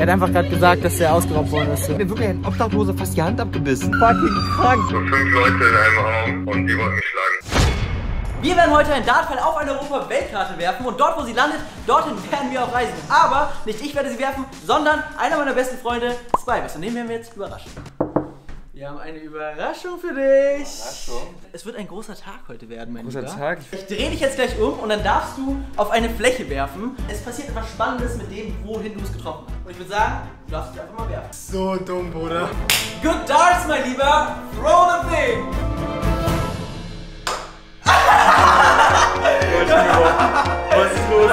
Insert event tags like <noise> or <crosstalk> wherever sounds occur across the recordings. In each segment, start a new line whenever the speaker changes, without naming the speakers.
Er hat einfach gerade gesagt, dass er ausgeraubt worden ist.
Mir wirklich ein Obdachloser fast die Hand abgebissen. Fucking krank.
So fünf Leute in einem Raum und die wollten mich schlagen.
Wir werden heute einen Dartpfeil auf eine Europa-Weltkarte werfen und dort, wo sie landet, dorthin werden wir auch reisen. Aber nicht ich werde sie werfen, sondern einer meiner besten Freunde, Spybus. Und den werden wir jetzt überraschen. Wir haben eine Überraschung für dich. Überraschung? Es wird ein großer Tag heute werden, mein
Großer
Lieber.
Tag?
Ich drehe dich jetzt gleich um und dann darfst du auf eine Fläche werfen. Es passiert etwas Spannendes mit dem, wohin du es getroffen hast. Und ich würde sagen, du darfst dich einfach mal werfen.
So dumm, Bruder.
Good darts, mein Lieber. Throw the thing.
Was ist los?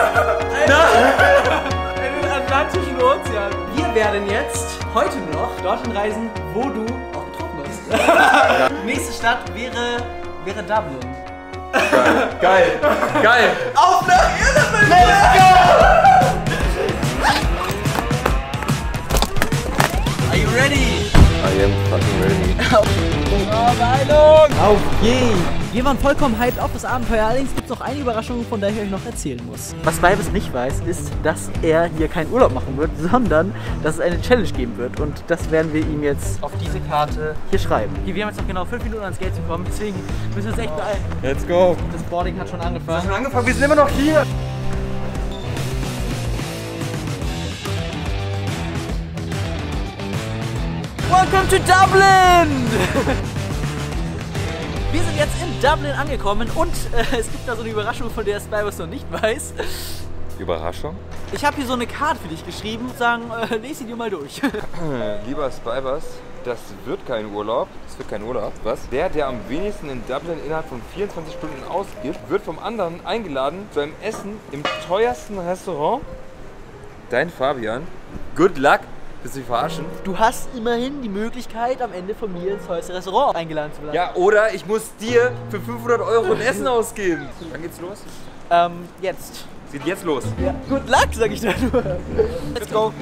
Einen Atlantischen Ozean. Wir werden jetzt heute noch dorthin reisen, wo du auch getroffen hast. Die <laughs> nächste Stadt wäre, wäre Dublin.
Geil. Geil.
Auf nach Irland, Let's go! Ready?
I am fucking ready. <laughs>
Auf je! Wir waren vollkommen hyped auf das Abenteuer, allerdings gibt es noch eine Überraschung, von der ich euch noch erzählen muss. Was Bibes nicht weiß, ist, dass er hier keinen Urlaub machen wird, <laughs> sondern dass es eine Challenge geben wird. Und das werden wir ihm jetzt auf diese Karte hier schreiben. Hier, wir haben jetzt noch genau 5 Minuten ans Geld zu kommen, deswegen müssen wir uns echt beeilen.
Let's go.
Das Boarding hat schon angefangen.
Schon angefangen, wir sind immer noch hier.
Welcome to Dublin! <laughs> Wir sind jetzt in Dublin angekommen und äh, es gibt da so eine Überraschung, von der Spybus noch nicht weiß.
Überraschung.
Ich habe hier so eine Karte für dich geschrieben und sagen, äh, lese sie dir mal durch. <laughs>
Lieber Spybus, das wird kein Urlaub. Das wird kein Urlaub. Was? Der, der am wenigsten in Dublin innerhalb von 24 Stunden ausgibt, wird vom anderen eingeladen zu einem Essen im teuersten Restaurant. Dein Fabian. Good luck. Willst du mich verarschen?
Du hast immerhin die Möglichkeit, am Ende von mir ins teuerste Restaurant eingeladen zu werden.
Ja, oder ich muss dir für 500 Euro ein Essen ausgeben. Wann geht's los?
Ähm, jetzt.
Geht jetzt los.
Ja. Good luck, sag ich da nur. Let's go.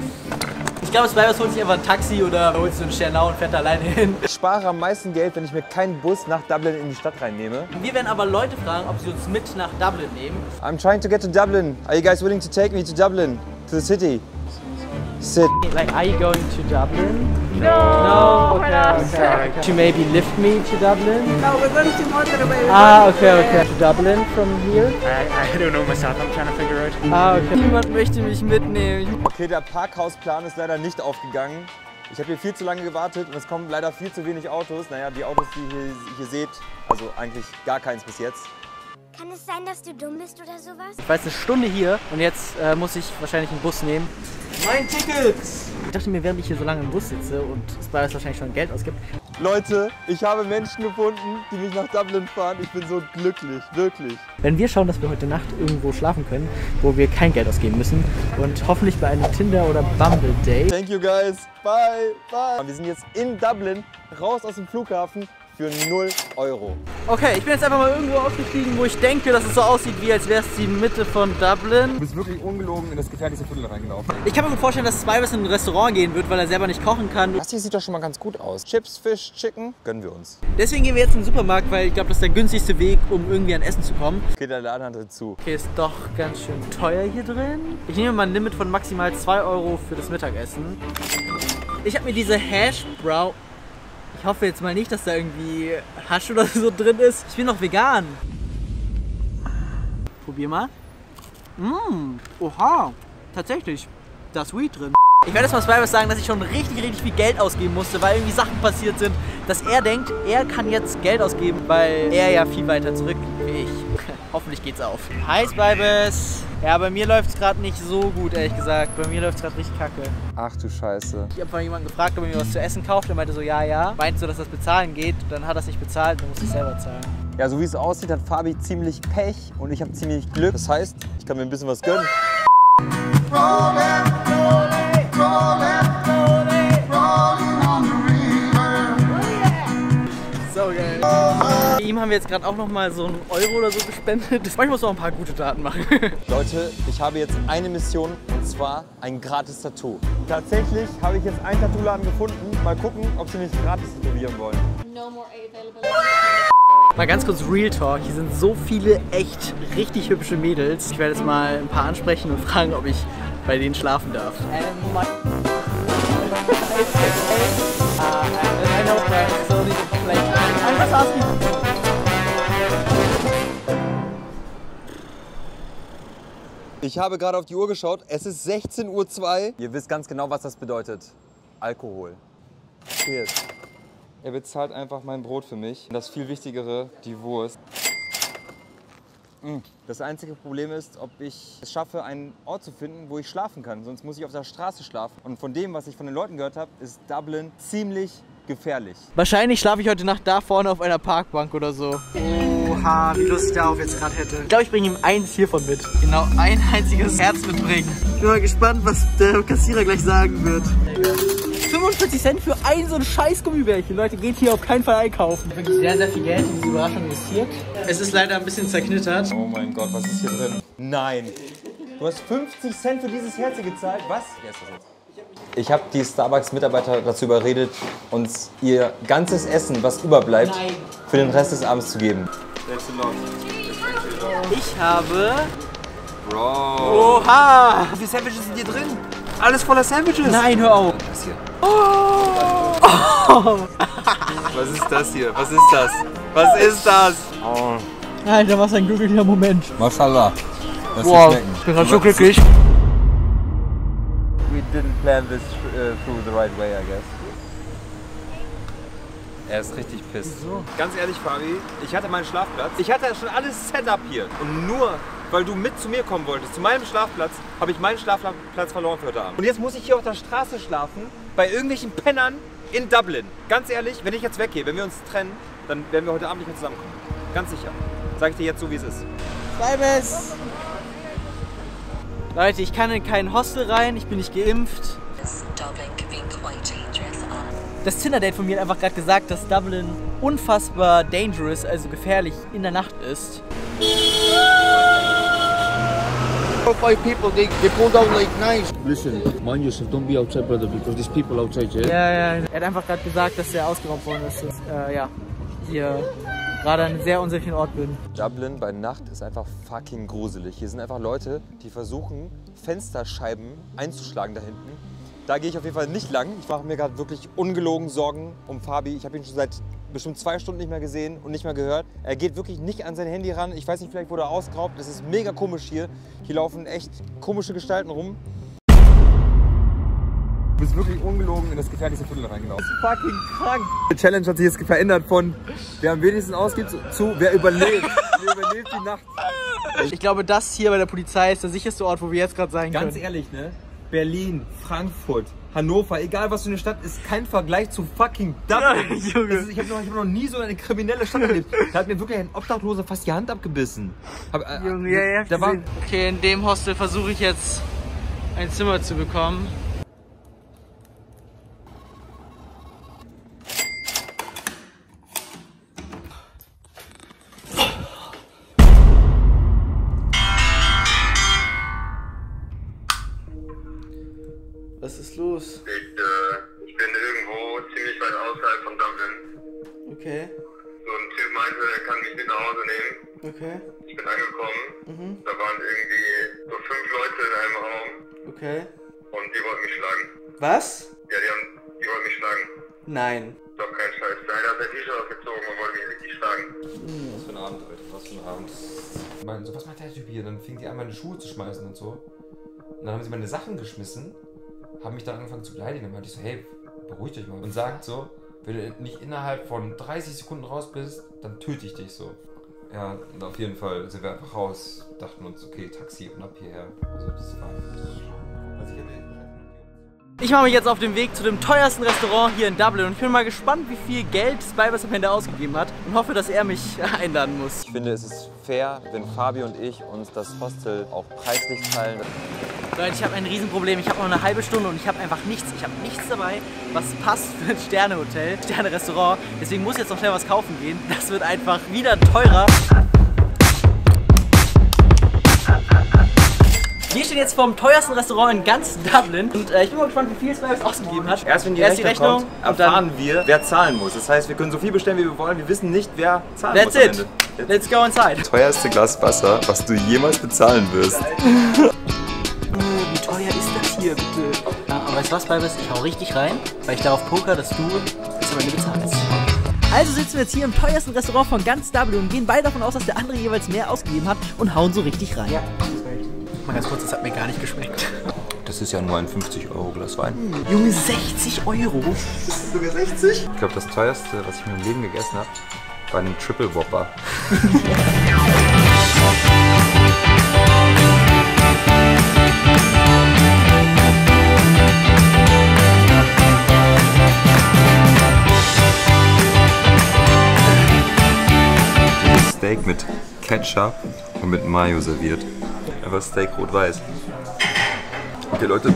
Ich glaube, Spybus holt sich einfach ein Taxi oder holt sich einen Schernau und fährt alleine hin.
Ich spare am meisten Geld, wenn ich mir keinen Bus nach Dublin in die Stadt reinnehme.
Wir werden aber Leute fragen, ob sie uns mit nach Dublin nehmen.
I'm trying to get to Dublin. Are you guys willing to take me to Dublin? To the city? Sit.
Like, are you going to Dublin? No. No? Okay, okay. okay. To maybe lift me to Dublin?
No, we're going to motorway.
Ah, okay, okay. To Dublin from here?
I, I don't know myself. I'm trying to figure out.
Ah, okay. Niemand möchte mich mitnehmen.
Okay, der Parkhausplan ist leider nicht aufgegangen. Ich habe hier viel zu lange gewartet und es kommen leider viel zu wenig Autos. Naja, die Autos, die ihr hier seht, also eigentlich gar keins bis jetzt.
Kann es sein, dass du dumm bist oder sowas?
Ich war jetzt eine Stunde hier und jetzt äh, muss ich wahrscheinlich einen Bus nehmen. Mein Ticket! Ich dachte mir, während ich hier so lange im Bus sitze und Spybus wahrscheinlich schon Geld ausgibt,
Leute, ich habe Menschen gefunden, die mich nach Dublin fahren. Ich bin so glücklich, wirklich.
wenn wir schauen, dass wir heute Nacht irgendwo schlafen können, wo wir kein Geld ausgeben müssen und hoffentlich bei einem Tinder- oder Bumble-Date.
Thank you guys. Bye, bye. Wir sind jetzt in Dublin, raus aus dem Flughafen für 0 Euro.
Okay, ich bin jetzt einfach mal irgendwo ausgestiegen, wo ich denke, dass es so aussieht, wie als wäre es die Mitte von Dublin.
Du bist wirklich ungelogen in das gefährlichste Viertel reingelaufen.
Ich kann mir gut vorstellen, dass Spybus in ein Restaurant gehen wird, weil er selber nicht kochen kann.
Das hier sieht doch schon mal ganz gut aus. Chips, Fish, Chicken, gönnen wir uns.
Deswegen gehen wir jetzt in den Supermarkt, weil ich glaube, das ist der günstigste Weg, um irgendwie an Essen zu kommen.
Okay, der Laden hat zu.
Okay, ist doch ganz schön teuer hier drin. Ich nehme mal ein Limit von maximal 2 Euro für das Mittagessen. Ich habe mir diese Hash Brown. Ich hoffe jetzt mal nicht, dass da irgendwie Hasch oder so drin ist. Ich bin noch vegan. Probier mal. Mmm, oha. Tatsächlich. Da ist Weed drin. Ich werde jetzt mal Spybus sagen, dass ich schon richtig, richtig viel Geld ausgeben musste, weil irgendwie Sachen passiert sind, dass er denkt, er kann jetzt Geld ausgeben, weil er ja viel weiter zurück wie ich. <laughs> Hoffentlich geht's auf. Hi Spybus! Ja, bei mir läuft's gerade nicht so gut, ehrlich gesagt. Bei mir läuft's gerade richtig kacke.
Ach du Scheiße.
Ich habe von jemandem gefragt, ob er mir was zu essen kauft. Er meinte so, ja, ja. Meinst du, dass das bezahlen geht? Dann hat er es nicht bezahlt, dann muss ich selber zahlen.
Ja, so wie es aussieht, hat Fabi ziemlich Pech und ich habe ziemlich Glück. Das heißt, ich kann mir ein bisschen was gönnen.
So ihm haben wir jetzt gerade auch nochmal so einen Euro oder so gespendet. Manchmal muss man auch ein paar gute Daten machen.
Leute, ich habe jetzt eine Mission und zwar ein gratis Tattoo. Tatsächlich habe ich jetzt einen Tattoo-Laden gefunden. Mal gucken, ob sie mich gratis tätowieren wollen.
No more available.
Mal ganz kurz Real Talk. Hier sind so viele echt richtig hübsche Mädels. Ich werde jetzt mal ein paar ansprechen und fragen, ob ich bei denen schlafen darf. Um,
Ich habe gerade auf die Uhr geschaut. Es ist 16.02 Uhr. Ihr wisst ganz genau, was das bedeutet. Alkohol. Cheers.
Er bezahlt einfach mein Brot für mich. Und das viel Wichtigere, die Wurst.
Das einzige Problem ist, ob ich es schaffe, einen Ort zu finden, wo ich schlafen kann. Sonst muss ich auf der Straße schlafen. Und von dem, was ich von den Leuten gehört habe, ist Dublin ziemlich gefährlich.
Wahrscheinlich schlafe ich heute Nacht da vorne auf einer Parkbank oder so. Oha, wie Lust ich darauf jetzt gerade hätte. Ich glaube, ich bringe ihm eins hiervon mit. Genau, ein einziges Herz mitbringen. Ich bin mal gespannt, was der Kassierer gleich sagen wird. 45 Cent für ein so ein scheiß Gummibärchen. Leute, geht hier auf keinen Fall einkaufen. Wirklich sehr, sehr viel Geld in diese Überraschung investiert. Es ist leider ein bisschen zerknittert.
Oh mein Gott, was ist hier drin?
Nein. Du hast 50 Cent für dieses Herz hier gezahlt? Was? Wer ist das jetzt? Ich habe die Starbucks-Mitarbeiter dazu überredet, uns ihr ganzes Essen, was überbleibt,
Nein.
für den Rest des Abends zu geben.
Ich habe...
Bro.
Oha!
Wie viele Sandwiches sind hier drin? Alles voller Sandwiches.
Nein, hör auf.
Was hier? Was ist das hier? Was ist das? Was ist das?
Alter, was ein glücklicher Moment.
Mashallah. Das
Wow, ich bin gerade so glücklich.
Didn't plan this uh, through the right way, I guess.
Er ist richtig piss. Ganz ehrlich, Fabi, ich hatte meinen Schlafplatz. Ich hatte schon alles Setup hier. Und nur weil du mit zu mir kommen wolltest, zu meinem Schlafplatz, habe ich meinen Schlafplatz verloren für heute Abend. Und jetzt muss ich hier auf der Straße schlafen, bei irgendwelchen Pennern in Dublin. Ganz ehrlich, wenn ich jetzt weggehe, wenn wir uns trennen, dann werden wir heute Abend nicht mehr zusammenkommen. Ganz sicher. Sag ich dir jetzt so, wie es ist.
Bleibes! Leute, ich kann in kein Hostel rein, ich bin nicht geimpft. Das Tinder-Date von mir hat einfach gerade gesagt, dass Dublin unfassbar dangerous, also gefährlich in der Nacht ist.
Five people, they, they pulled out like knives. Listen, mind yourself, don't be outside, brother, because these people outside, yeah?
Ja, ja. Er hat einfach gerade gesagt, dass er ausgeraubt worden ist. Dass, äh, ja, hier gerade an einem sehr unsicheren Ort bin.
Dublin bei Nacht ist einfach fucking gruselig. Hier sind einfach Leute, die versuchen, Fensterscheiben einzuschlagen da hinten. Da gehe ich auf jeden Fall nicht lang. Ich mache mir gerade wirklich ungelogen Sorgen um Fabi. Ich habe ihn schon seit bestimmt zwei Stunden nicht mehr gesehen und nicht mehr gehört. Er geht wirklich nicht an sein Handy ran. Ich weiß nicht, vielleicht wurde er ausgeraubt. Das ist mega komisch hier. Hier laufen echt komische Gestalten rum.
Wirklich ungelogen in das gefährlichste Viertel reingelaufen. Fucking krank. Die Challenge hat sich jetzt verändert von wer am wenigsten ausgibt zu wer überlebt. wer überlebt die Nacht.
Ich glaube, das hier bei der Polizei ist der sicherste Ort, wo wir jetzt gerade sein
Ganz
können.
ehrlich, ne? Berlin, Frankfurt, Hannover, egal was für eine Stadt, ist kein Vergleich zu fucking Dublin.
Junge.
Das ist, ich habe noch, hab noch nie so eine kriminelle Stadt erlebt. Da hat mir wirklich ein Obdachloser fast die Hand abgebissen. Hab, äh,
Junge, ja, ja,
da war,
Okay, in dem Hostel versuche ich jetzt ein Zimmer zu bekommen. Was ist los?
Ich, äh, ich bin irgendwo ziemlich weit außerhalb von Dublin.
Okay,
So ein Typ meinte, er kann mich mit nach Hause nehmen.
okay,
Ich bin angekommen. Da waren irgendwie so fünf Leute in einem Raum
okay.
und die wollten mich schlagen.
Was?
Ja, die, haben, die wollten mich schlagen.
Nein.
Doch kein Scheiß. Der eine hat sein T-Shirt ausgezogen und wollte mich richtig schlagen.
Was für ein Abend, Alter, was für ein Abend. Ich meine, so, was macht der Typ hier? Dann fing die an, meine Schuhe zu schmeißen und so. Und dann haben sie meine Sachen geschmissen, haben mich dann angefangen zu beleidigen. Dann meinte ich so, hey, beruhigt euch mal. Und sagt so, wenn du nicht innerhalb von 30 Sekunden raus bist, dann töte ich dich so. Ja, und auf jeden Fall sind wir einfach raus, dachten uns, okay, Taxi und ab hierher. Also das war... Also ich hätte
Ich mache mich jetzt auf den Weg zu dem teuersten Restaurant hier in Dublin und ich bin mal gespannt, wie viel Geld Spybus am Ende ausgegeben hat und hoffe, dass er mich <laughs> einladen muss.
Ich finde, es ist fair, wenn Fabi und ich uns das Hostel auch preislich teilen.
Leute, ich habe ein Riesenproblem. Ich habe noch eine halbe Stunde und ich habe einfach nichts. Ich habe nichts dabei, was passt für ein Sternehotel, Sterne-Restaurant. Deswegen muss ich jetzt noch schnell was kaufen gehen. Das wird einfach wieder teurer. Wir stehen jetzt vom teuersten Restaurant in ganz Dublin und äh, ich bin mal gespannt, wie viel Spybus ausgegeben hat.
Erst wenn die,
Erst
Rechnung, kommt, erfahren wir, wer zahlen muss. Das heißt, wir können so viel bestellen, wie wir wollen. Wir wissen nicht, wer zahlen
That's
muss am
it.
Ende.
Let's go inside.
Teuerste Glas Wasser, was du jemals bezahlen wirst.
Wie teuer ist das hier, bitte? Ja, aber weißt du was, Spybus? Ich hau richtig rein, weil ich darauf poker, dass du es am Ende bezahlst. Also sitzen wir jetzt hier im teuersten Restaurant von ganz Dublin und gehen beide davon aus, dass der andere jeweils mehr ausgegeben hat und hauen so richtig rein. Ja. Mal ganz kurz, das hat mir gar nicht geschmeckt.
Das ist ja nur ein 50 Euro Glas Wein.
Junge, 60 Euro.
Sogar 60?
Ich glaube, das teuerste, was ich in meinem Leben gegessen habe, war ein Triple Whopper. Steak mit Ketchup und mit Mayo serviert. Einfach Steak rot-weiß. Okay, Leute,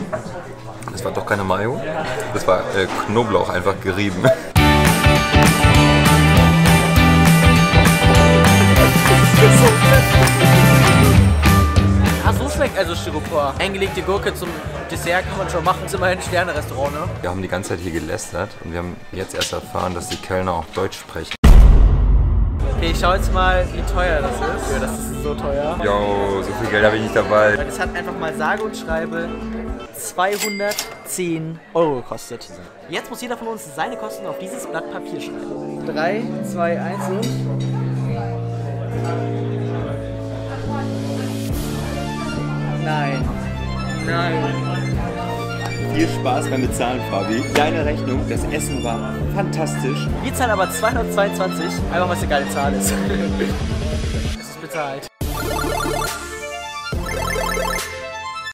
das war doch keine Mayo. Das war äh, Knoblauch einfach gerieben.
Ah, so schmeckt also Styropor. Eingelegte Gurke zum Dessert kann man schon machen. Ist immerhin ein Sterne-Restaurant, ne?
Wir haben die ganze Zeit hier gelästert und wir haben jetzt erst erfahren, dass die Kellner auch Deutsch sprechen.
Okay, ich schau jetzt mal, wie teuer das ist. Ja, das ist so teuer.
Jo, so viel Geld habe ich nicht dabei.
Weil das hat einfach mal sage und schreibe 210 Euro gekostet. Jetzt muss jeder von uns seine Kosten auf dieses Blatt Papier schreiben. 3, 2, 1 und... Nein. Nein.
Viel Spaß beim Bezahlen, Fabi. Deine Rechnung, das Essen war fantastisch.
Wir zahlen aber 222, einfach weil es eine geile Zahl ist. <laughs> es ist bezahlt.